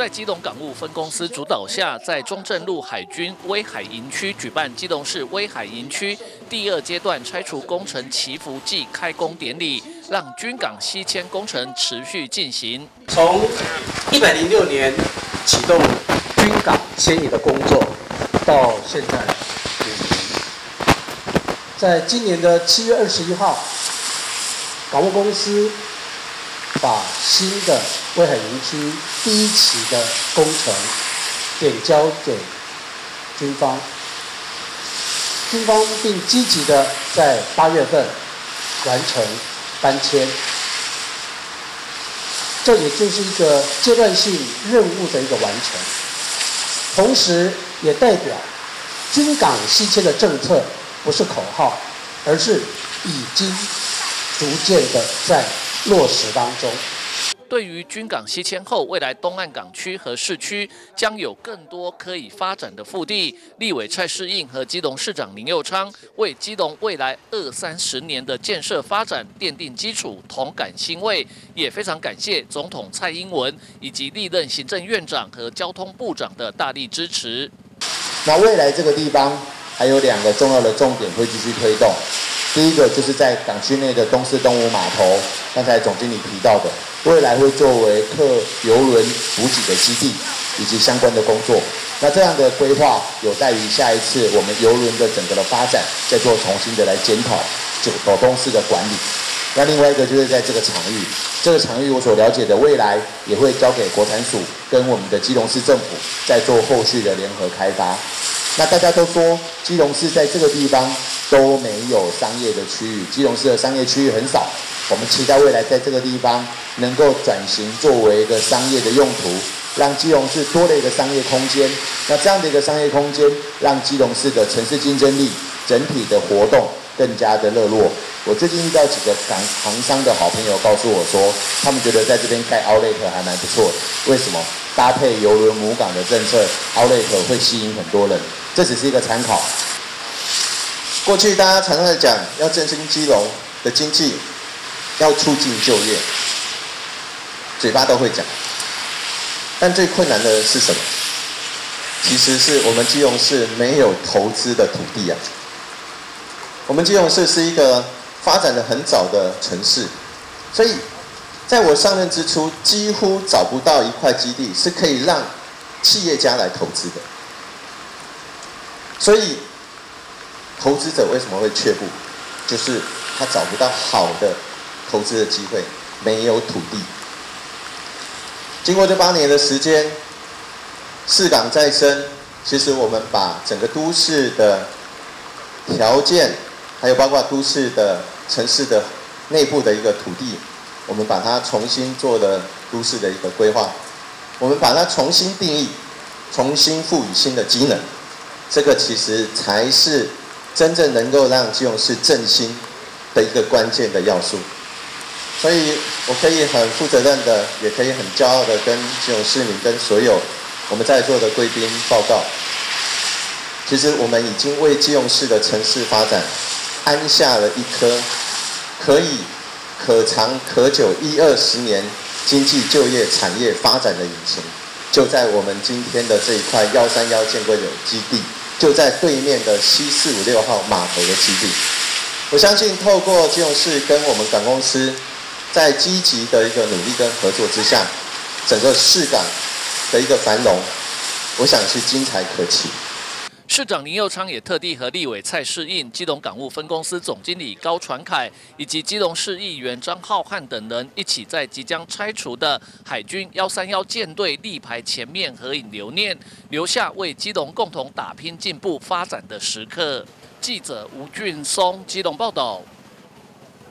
在基隆港务分公司主导下，在中正路海军威海营区举办基隆市威海营区第二阶段拆除工程祈福祭开工典礼，让军港西迁工程持续进行。从一百零六年启动军港迁移的工作，到现在五年，在今年的七月二十一号，港务公司。把新的威海营区第一期的工程点交给军方，军方并积极的在八月份完成搬迁，这也就是一个阶段性任务的一个完成，同时也代表军港西迁的政策不是口号，而是已经逐渐的在。落实当中，对于军港西迁后，未来东岸港区和市区将有更多可以发展的腹地。立委蔡世应和基隆市长林佑昌为基隆未来二三十年的建设发展奠定基础，同感欣慰，也非常感谢总统蔡英文以及历任行政院长和交通部长的大力支持。那未来这个地方还有两个重要的重点会继续推动。第一个就是在港区内的东势东吴码头，刚才总经理提到的，未来会作为客游轮补给的基地，以及相关的工作。那这样的规划有待于下一次我们游轮的整个的发展，再做重新的来检讨九斗东市的管理。那另外一个就是在这个场域，这个场域我所了解的，未来也会交给国产署跟我们的基隆市政府在做后续的联合开发。那大家都说基隆市在这个地方。都没有商业的区域，基隆市的商业区域很少。我们期待未来在这个地方能够转型作为一个商业的用途，让基隆市多了一个商业空间。那这样的一个商业空间，让基隆市的城市竞争力、整体的活动更加的热络。我最近遇到几个港航商的好朋友告诉我说，他们觉得在这边盖 Outlet 还蛮不错的。为什么？搭配游轮母港的政策，Outlet 会吸引很多人。这只是一个参考。过去大家常常在讲要振兴基隆的经济，要促进就业，嘴巴都会讲，但最困难的是什么？其实是我们基隆市没有投资的土地啊。我们基隆市是一个发展的很早的城市，所以在我上任之初，几乎找不到一块基地是可以让企业家来投资的，所以。投资者为什么会却步？就是他找不到好的投资的机会，没有土地。经过这八年的时间，市港再生，其实我们把整个都市的条件，还有包括都市的城市的内部的一个土地，我们把它重新做的都市的一个规划，我们把它重新定义，重新赋予新的机能，这个其实才是。真正能够让基隆市振兴的一个关键的要素，所以我可以很负责任的，也可以很骄傲的跟基隆市民、跟所有我们在座的贵宾报告，其实我们已经为基隆市的城市发展安下了一颗可以可长可久一二十年经济就业产业发展的引擎，就在我们今天的这一块幺三幺建国有基地。就在对面的 C 四五六号码头的基地，我相信透过金融市跟我们港公司在积极的一个努力跟合作之下，整个市港的一个繁荣，我想是精彩可期。市长林佑昌也特地和立委蔡世印、基隆港务分公司总经理高传凯以及基隆市议员张浩瀚等人一起在即将拆除的海军幺三幺舰队立牌前面合影留念，留下为基隆共同打拼进步发展的时刻。记者吴俊松基隆报道。